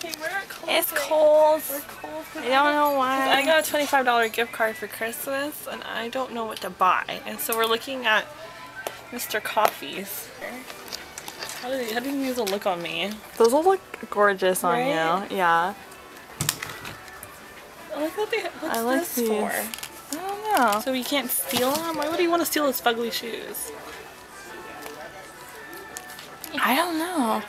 cold. It's cold. We're cold. I don't know why. I got a $25 gift card for Christmas and I don't know what to buy. And so we're looking at Mr. Coffee's. How do, you, how do you use a look on me? Those will look gorgeous on Right? you. Yeah. I like that they what's I like this these. for? I don't know. So you can't steal them? Why would you want to steal his fugly shoes? I don't know.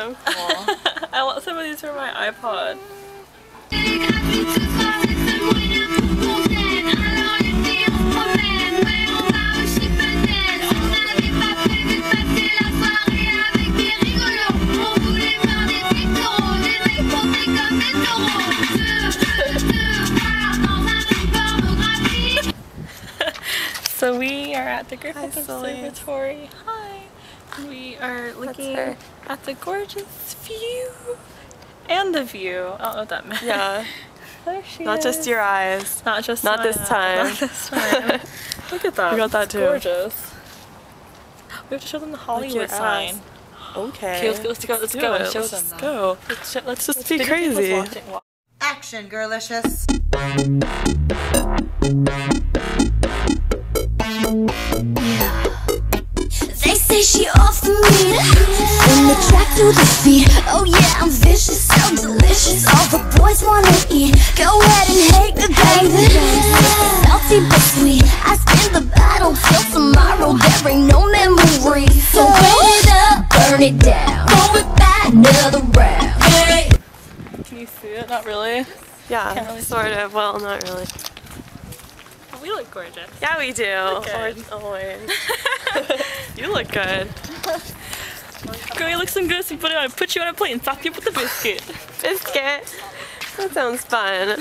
So cool. I want some of these for my iPod. So we are at the Griffith Observatory. Hi. We are looking at the gorgeous view. And the view. I don't know what that meant. Yeah. There she Not just your eyes. Not just Not my this eyes. time. Not this time. Look at that. We got that It's too. Gorgeous. We have to show them the your Hollywood ass. sign. Okay. Okay, let's, let's go. Let's go and it. show Let's them. just that. go. Let's, let's just be crazy. Action, girlicious. They say she off the meter From the track to the beat Oh yeah, I'm vicious, so delicious All the boys wanna eat Go ahead and hate the baby Salty but sweet I spin the battle till tomorrow There ain't no memory So burn it up, burn it down Throw it back, another round Hey. Can you see it? Not really. Yeah, really sort of. Well, not really. We look gorgeous. Yeah, we do. good. Always. you look good. Girl, you look so good. So put it on. Put you on a plate and top you with the biscuit. Biscuit. That sounds fun.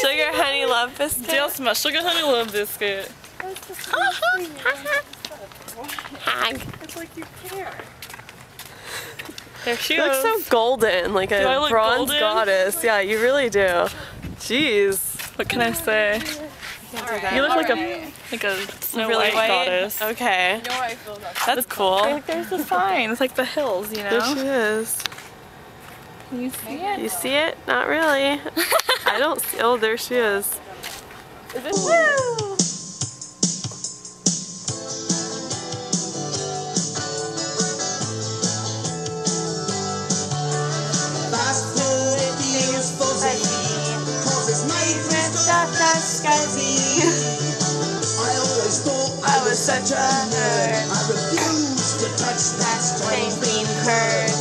Sugar honey love biscuit. Just my sugar honey love biscuit. Hag. It's like you care. There she You look so golden, like a bronze golden? goddess. Yeah, you really do. Jeez. What can I say? You look like a like a Snow really White, white? goddess. Okay. That's cool. Like, there's the sign. It's like the hills, you know. There she know. is. You see it? You see it? Not really. I don't see. Oh, there she is. Woo! I was such a nerd. I refuse to touch that strange green curd.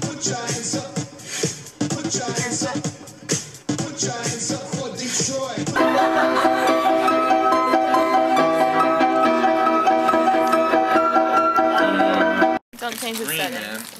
Put Change the setting.